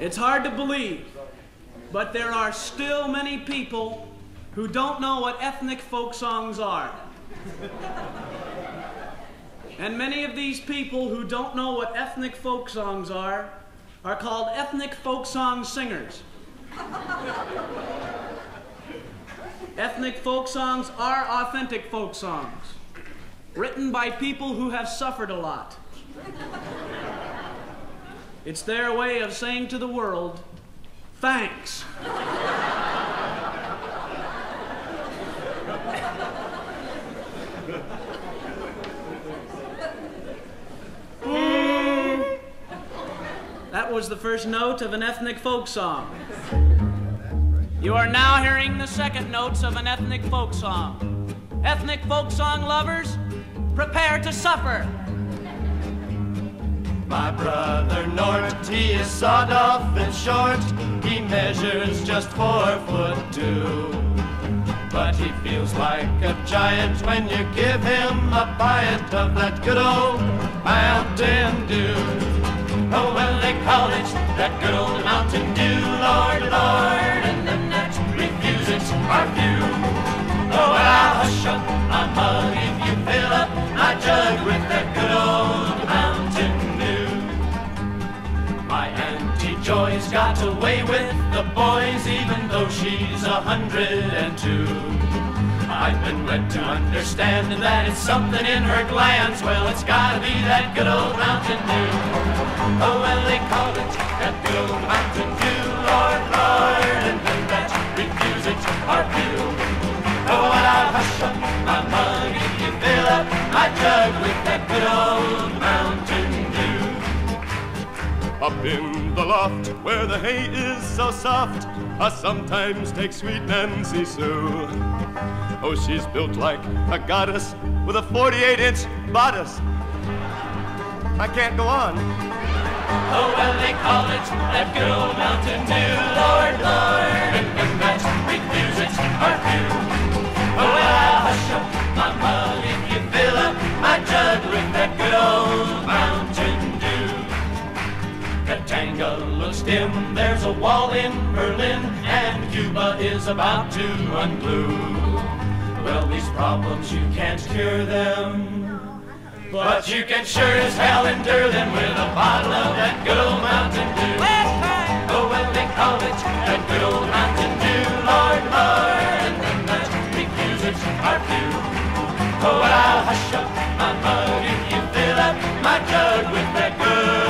It's hard to believe, but there are still many people who don't know what ethnic folk songs are. and many of these people who don't know what ethnic folk songs are are called ethnic folk song singers. ethnic folk songs are authentic folk songs, written by people who have suffered a lot. It's their way of saying to the world, thanks. That was the first note of an ethnic folk song. You are now hearing the second notes of an ethnic folk song. Ethnic folk song lovers, prepare to suffer. My brother Mort, he is sawed off and short. He measures just four foot two. But he feels like a giant when you give him a bite of that good old Mountain Dew. Oh, well, they call it that good old Mountain Dew, Joy's got away with the boys, even though she's a hundred and two. I've been led to understand that it's something in her glands. Well, it's gotta be that good old Mountain Dew. Oh, well, they call it that good old Mountain Dew, Lord, Lord, and them that refuse it are few. Oh, well, I'll hush up my mug if you fill up my jug with that good old. Up in the loft where the hay is so soft, I sometimes take sweet Nancy Sue. Oh, she's built like a goddess with a 48 inch bodice. I can't go on. Oh, well, they call it that old Mountain Dew, Lord, Lord, and them that refuse it are. Oh, well, I'll hush up my mug if you fill up my jug with that rectangle looks dim. There's a wall in Berlin, and Cuba is about to unglue. Well, these problems, you can't cure them. But you can sure as hell endure them with a bottle of that good old Mountain Dew. Oh, well, they call it that good old Mountain Dew, Lord, Lord. And then the refusers are few. Oh, well, I'll hush up my mug if you fill up my jug with that good